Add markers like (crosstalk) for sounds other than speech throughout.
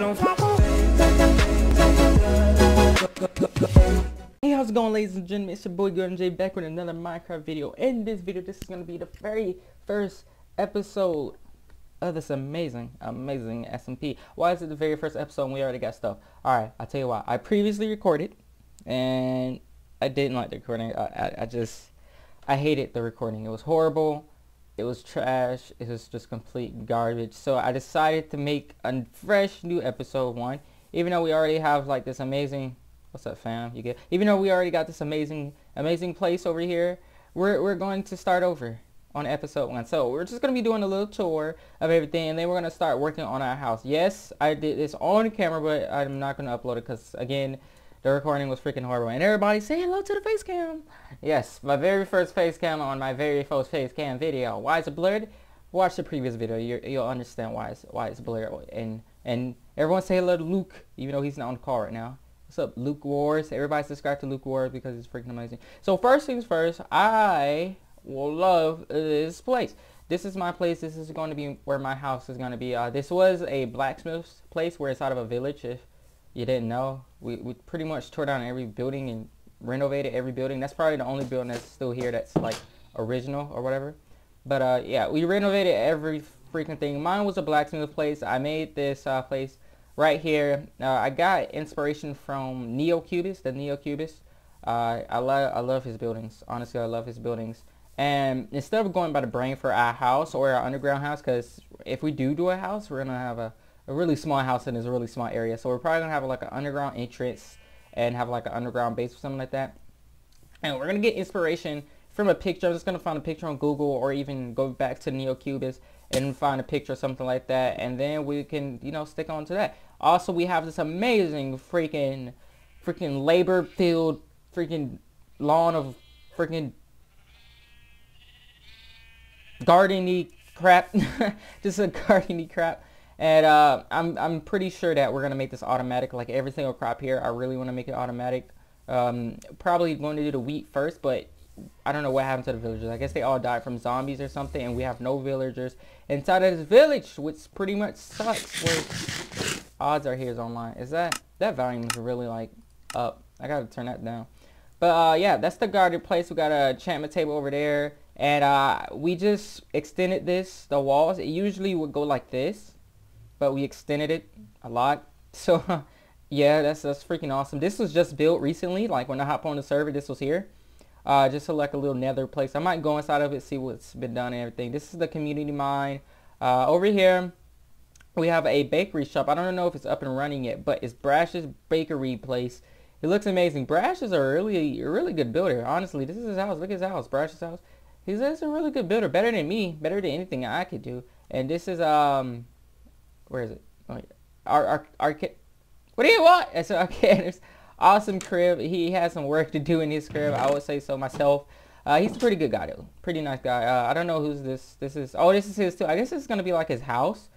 don't Hey, how's it going ladies and gentlemen? It's your boy Golden Jay back with another Minecraft video. In this video, this is going to be the very first episode of this amazing, amazing SMP. Why is it the very first episode and we already got stuff? Alright, I'll tell you why. I previously recorded and I didn't like the recording. I, I, I just, I hated the recording. It was horrible. It was trash. It was just complete garbage. So I decided to make a fresh new episode one. Even though we already have like this amazing what's up fam you get even though we already got this amazing amazing place over here we're, we're going to start over on episode one so we're just going to be doing a little tour of everything and then we're going to start working on our house yes i did this on camera but i'm not going to upload it because again the recording was freaking horrible and everybody say hello to the face cam yes my very first face cam on my very first face cam video why is it blurred watch the previous video you you'll understand why it's why it's blurred and and everyone say hello to luke even though he's not on the call right now What's up, Luke Wars? Everybody subscribe to Luke Wars because it's freaking amazing. So first things first, I will love this place. This is my place. This is going to be where my house is going to be. Uh, this was a blacksmith's place where it's out of a village. If you didn't know, we, we pretty much tore down every building and renovated every building. That's probably the only building that's still here that's like original or whatever. But uh, yeah, we renovated every freaking thing. Mine was a blacksmith place. I made this uh, place right here, uh, I got inspiration from Neo Neocubist, the Neocubist. Uh, I love I love his buildings. Honestly, I love his buildings. And instead of going by the brain for our house or our underground house, because if we do do a house, we're gonna have a, a really small house in this really small area. So we're probably gonna have like an underground entrance and have like an underground base or something like that. And we're gonna get inspiration from a picture. I'm just gonna find a picture on Google or even go back to Neocubist and find a picture or something like that and then we can you know stick on to that also we have this amazing freaking freaking labor field freaking lawn of freaking gardeny crap (laughs) just a gardeny crap and uh, I'm, I'm pretty sure that we're going to make this automatic like every single crop here I really want to make it automatic um, probably going to do the wheat first but I don't know what happened to the villagers. I guess they all died from zombies or something, and we have no villagers inside of this village, which pretty much sucks. Odds are here's online. Is that that volume is really like up? I gotta turn that down. But uh, yeah, that's the guarded place. We got a enchantment table over there, and uh, we just extended this the walls. It usually would go like this, but we extended it a lot. (laughs) So yeah, that's that's freaking awesome. This was just built recently. Like when I hop on the server, this was here uh, just to like a little nether place. I might go inside of it, see what's been done and everything. This is the community mine. Uh, over here, we have a bakery shop. I don't know if it's up and running yet, but it's Brash's Bakery Place. It looks amazing. Brash is a really, a really good builder. Honestly, this is his house. Look at his house. Brash's house. He's, he's a really good builder. Better than me. Better than anything I could do. And this is, um, where is it? Our, our, our, what do you want? It's okay awesome crib. He has some work to do in his crib. I would say so myself. Uh, he's a pretty good guy though. Pretty nice guy. Uh, I don't know who's this. This is, oh, this is his too. I guess this is going to be like his house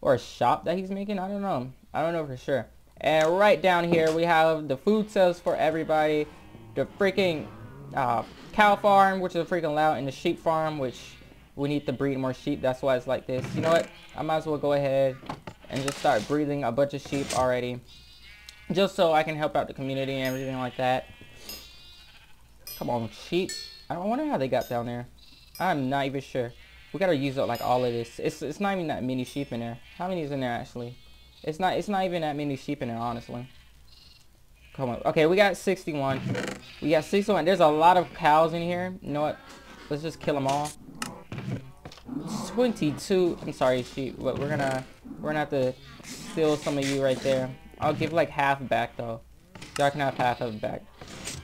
or a shop that he's making. I don't know. I don't know for sure. And right down here we have the food sales for everybody. The freaking uh, cow farm, which is a freaking loud, and the sheep farm, which we need to breed more sheep. That's why it's like this. You know what? I might as well go ahead and just start breeding a bunch of sheep already just so I can help out the community and everything like that. Come on, sheep. I wonder how they got down there. I'm not even sure. We gotta use up like all of this. It's it's not even that many sheep in there. How many is in there actually? It's not it's not even that many sheep in there honestly. Come on. Okay, we got 61. We got 61. There's a lot of cows in here. You know what? Let's just kill them all. 22. I'm sorry, sheep, but we're gonna we're gonna have to steal some of you right there. I'll give like half back though. Y'all can have half of it back.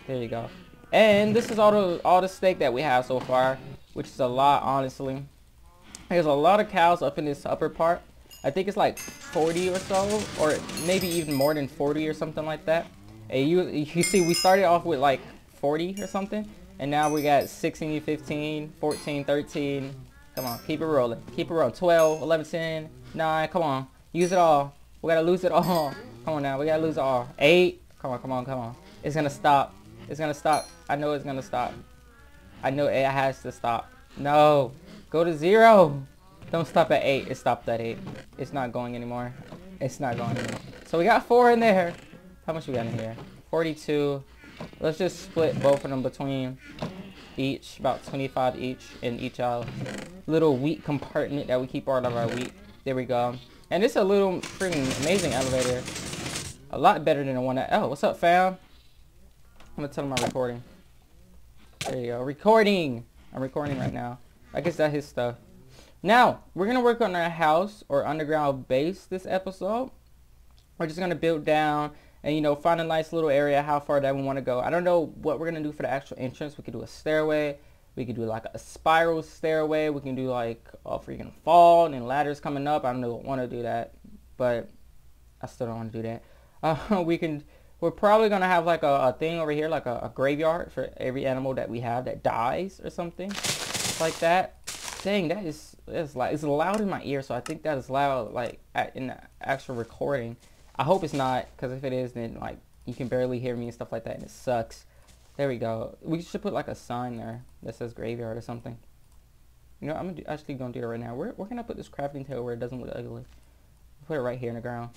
There you go. And this is all the all the steak that we have so far, which is a lot honestly. There's a lot of cows up in this upper part. I think it's like 40 or so, or maybe even more than 40 or something like that. And you you see we started off with like 40 or something, and now we got 16, 15, 14, 13. Come on, keep it rolling. Keep it rolling. 12, 11, 10, 9. Come on, use it all. We gotta lose it all. (laughs) Come on now, we gotta lose it all. Eight. Come on, come on, come on. It's gonna stop. It's gonna stop. I know it's gonna stop. I know it has to stop. No. Go to zero. Don't stop at eight. It stopped at eight. It's not going anymore. It's not going in. So we got four in there. How much we got in here? 42. Let's just split both of them between each, about 25 each in each uh, little wheat compartment that we keep all of our wheat. There we go. And it's a little freaking amazing elevator. A lot better than the one that, oh, what's up fam? I'm gonna tell him I'm recording. There you go, recording! I'm recording right now. I guess that's his stuff. Now, we're gonna work on our house or underground base this episode. We're just gonna build down and you know find a nice little area how far that we want to go. I don't know what we're gonna do for the actual entrance. We could do a stairway. We could do like a spiral stairway. We can do like a freaking fall and then ladders coming up. I don't want to do that but i still don't want to do that. (laughs) Uh, we can we're probably gonna have like a, a thing over here like a, a, graveyard for every animal that we have that dies or something like that. Dang that is it's like it's loud in my ear so i think that is loud like in the actual recording I hope it's not, because if it is, then like you can barely hear me and stuff like that, and it sucks. There we go. We should put like a sign there that says graveyard or something. You know, I'm gonna do, actually gonna do it right now. Where where can I put this crafting table where it doesn't look ugly? Put it right here in the ground.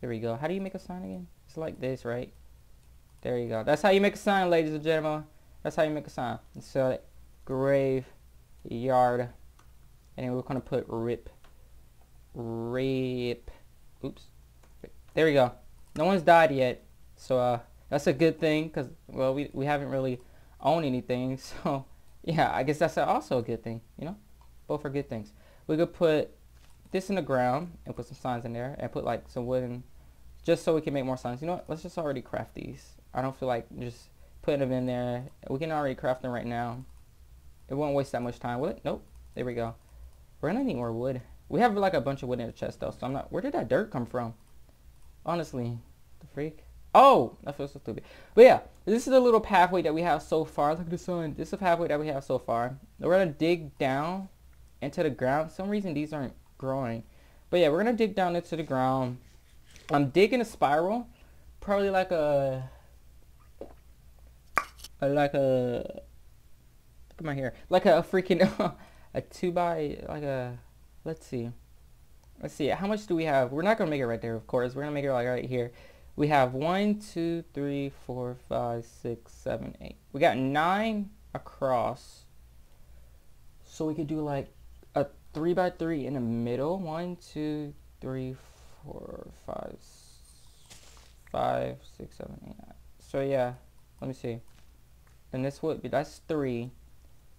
There we go. How do you make a sign again? It's like this, right? There you go. That's how you make a sign, ladies and gentlemen. That's how you make a sign. So, grave yard. And then we're gonna put rip. Rip. Oops. There we go. No one's died yet. So uh, that's a good thing because, well, we, we haven't really owned anything. (laughs) So, yeah, I guess that's also a good thing, you know? Both are good things. We could put this in the ground and put some signs in there and put like some wooden just so we can make more signs. You know what? Let's just already craft these. I don't feel like just putting them in there. We can already craft them right now. It won't waste that much time, will it? Nope. There we go. We're gonna need more wood. We have like a bunch of wood in the chest though, so I'm not... Where did that dirt come from? Honestly, the freak. Oh, that feels so stupid. But yeah, this is the little pathway that we have so far. Look at the sun. This is the pathway that we have so far. We're going to dig down into the ground. For some reason these aren't growing. But yeah, we're going to dig down into the ground. I'm digging a spiral. Probably like a... Like a... Look at my hair. Like a, freaking... (laughs) a 2 by... Like a... Let's see. Let's see, how much do we have? We're not going to make it right there, of course. We're going to make it like right here. We have one, two, three, four, five, six, seven, eight. We got nine across. So we could do like a three by three in the middle. One, two, three, four, five, five, six, seven, eight, nine. So yeah, let me see. And this would be, that's three.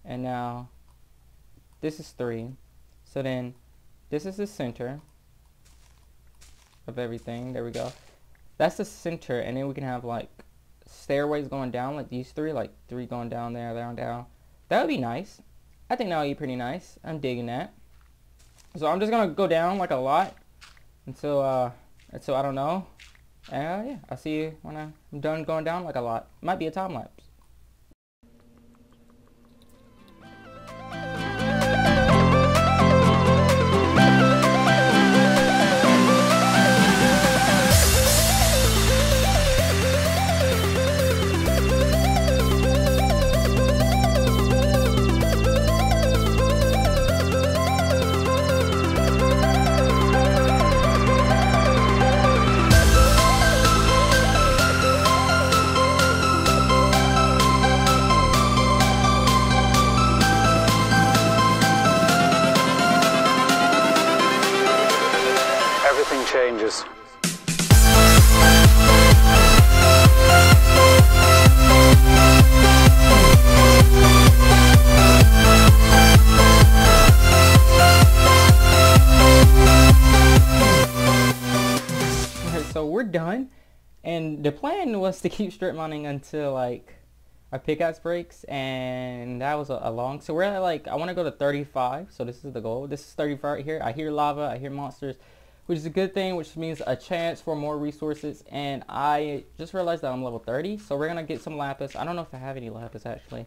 And now this is three. So then this is the center of everything. There we go. That's the center, and then we can have like stairways going down, like these three, like three going down there, down, down. That would be nice. I think that would be pretty nice. I'm digging that. So I'm just gonna go down like a lot until uh until I don't know. Uh, yeah, I'll see you when I'm done going down like a lot. Might be a time lapse. Was to keep strip mining until like our pickaxe breaks and that was a, a long so we're at like I want to go to 35 so this is the goal. This is 35 right here. I hear lava I hear monsters which is a good thing which means a chance for more resources and I just realized that I'm level 30 so we're gonna get some lapis. I don't know if I have any lapis actually.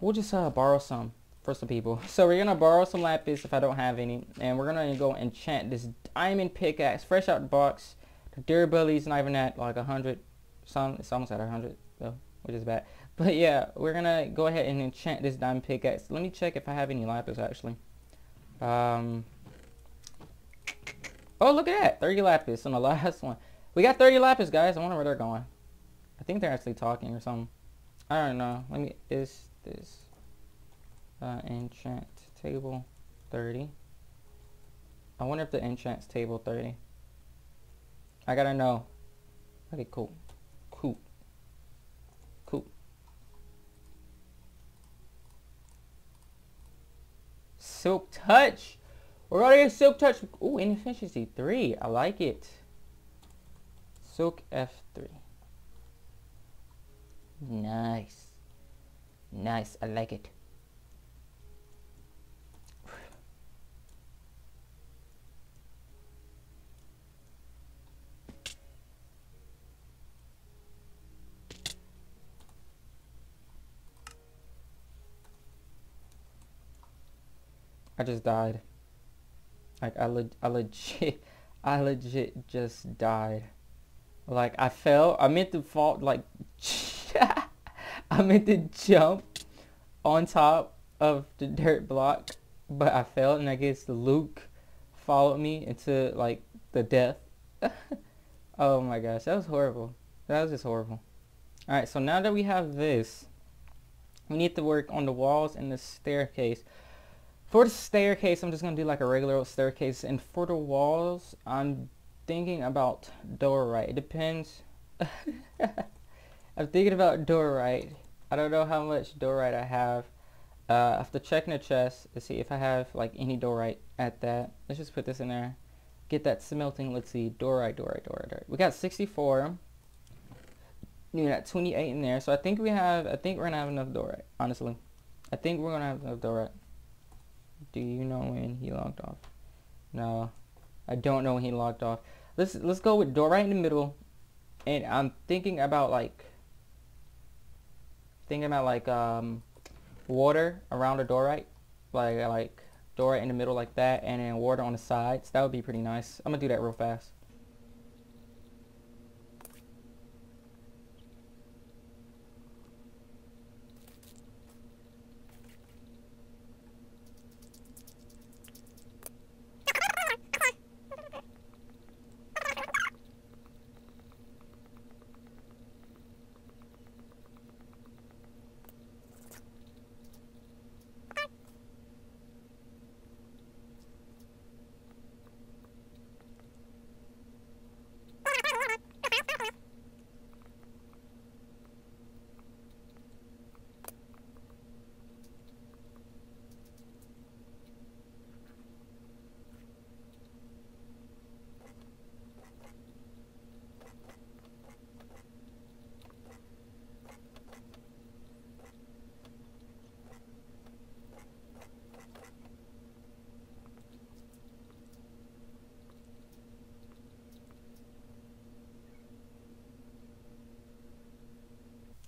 We'll just uh, borrow some for some people. (laughs) So we're gonna borrow some lapis if I don't have any and we're gonna go enchant this diamond pickaxe fresh out the box. Durability is not even at like 100 some it's almost at 100 though which is bad (laughs) but yeah we're gonna go ahead and enchant this diamond pickaxe let me check if I have any lapis actually um Oh, look at that. 30 lapis on the (laughs) last one. We got 30 lapis, guys. I wonder where they're going. I think they're actually talking or something. I don't know. Let me, is this uh, enchant table 30? I wonder if the enchant's table 30. I gotta know. Okay, cool. Cool. Cool. Silk Touch. We're gonna get Silk Touch. Ooh, inefficiency 3. I like it. Silk F3. Nice. Nice. I like it. I just died. Like I, le I legit, (laughs) I legit just died. Like I fell. I meant to fall. Like (laughs) I meant to jump on top of the dirt block, but I fell, and I guess Luke followed me into like the death. (laughs) oh my gosh, that was horrible. That was just horrible. All right, so now that we have this, we need to work on the walls and the staircase. For the staircase, I'm just going to do like a regular old staircase. And for the walls, I'm thinking about diorite. It depends. (laughs) I'm thinking about diorite. I don't know how much diorite I have. Uh, I have to check in the chest to see if I have like any diorite at that. Let's just put this in there. Get that smelting. Let's see. Diorite, diorite, diorite, diorite. We got 64. You got 28 in there. So I think we have, I think we're going to have enough diorite, honestly. I think we're going to have enough diorite. Do you know when he logged off? No, I don't know when he logged off. Let's let's go with door right in the middle, and I'm thinking about like thinking about like um water around the door right, like like door right in the middle like that, and then water on the sides. That would be pretty nice. I'm gonna do that real fast.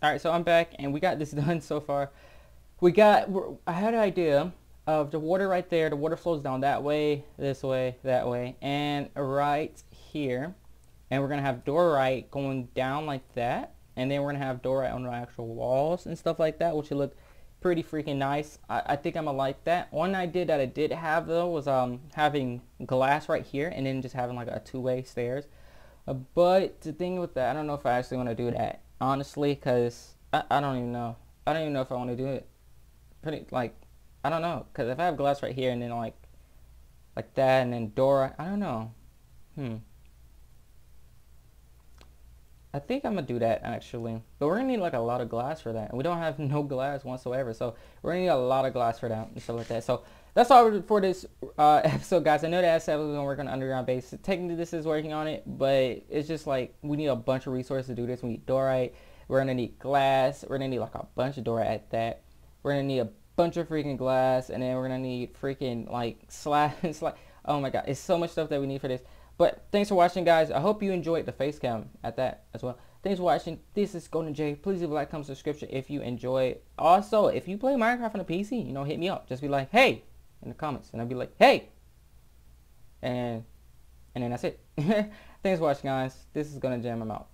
All right, so I'm back and we got this (laughs) done so far. We got, I had an idea of the water right there. The water flows down that way, this way, that way, and right here. And we're going to have diorite going down like that. And then we're to have diorite on the actual walls and stuff like that, which will look pretty freaking nice. I, I think I'm to like that. One idea that I did have, though, was um having glass right here and then just having like a two-way stairs. Uh, but the thing with that, I don't know if I actually want to do that honestly, because I, I don't even know. I don't even know if I want to do it. Pretty, like, I don't know. Because if I have glass right here and then, like, like that and then Dora, I don't know. Hmm. I think I'm to do that, actually. But we're to need, like, a lot of glass for that. And we don't have (laughs) no glass whatsoever. So, we're to need a lot of glass for that and stuff like that. So, that's all for this uh, (laughs) episode, guys. I know that S7 is going to work on underground base. Technically, this is working on it, but it's just like we need a bunch of resources to do this. We need diorite. We're to need glass. We're to need like a bunch of diorite at that. We're to need a bunch of freaking glass, and then we're to need freaking like (laughs) slabs. like, oh my god, it's so much stuff that we need for this. But thanks for watching, guys. I hope you enjoyed the face cam at that as well. Thanks for watching. This is Golden Jay. Please leave a like, comment, subscription if you enjoy. Also, if you play Minecraft on a PC, you know, hit me up. Just be like, hey, in the comments and I'll be like, hey! And, and then that's it. (laughs) Thanks for watching guys. This is Gonna Jam. I'm out.